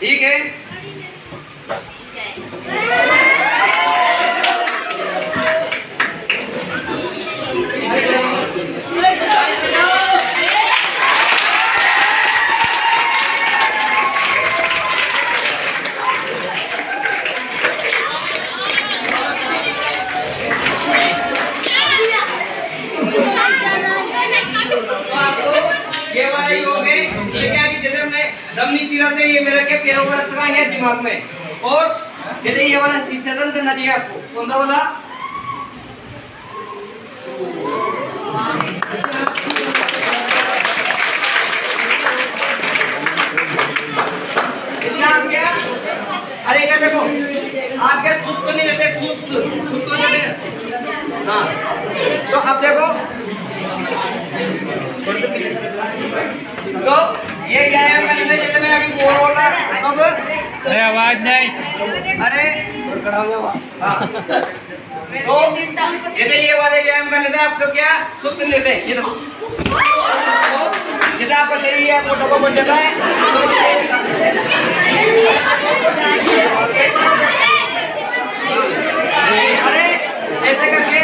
ठीक है? ये वाला दमनी शिरा से ये मेरा क्या पैरों को रखना है दिमाग में? और जैसे ये वाला शीर्षासन करना चाहिए आपको। कौन सा वाला? क्या अरे इधर देखो आप क्या सुस्त तो नहीं रहते, सुस्त। सुस्त हो जाते हाँ। तो अब देखो। तो ये व्यायाम का निर्णय जैसे मैं अभी बोल रहा अब अरे आवाज़ नहीं। अरे हाँ। तो ये वाले व्यायाम का निर्णय आपको क्या? सुप्त निर्णय ये देखो तो आपका शरीर है मोटा को बढ़ जाता है। अरे, ऐसे करके